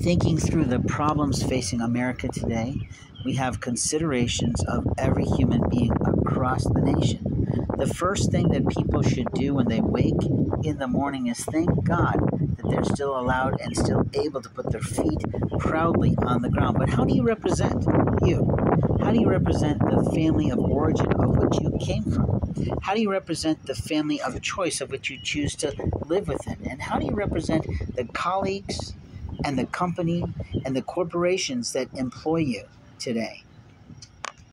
Thinking through the problems facing America today, we have considerations of every human being across the nation. The first thing that people should do when they wake in the morning is thank God that they're still allowed and still able to put their feet proudly on the ground. But how do you represent you? How do you represent the family of origin of which you came from? How do you represent the family of choice of which you choose to live within? And how do you represent the colleagues and the company and the corporations that employ you today?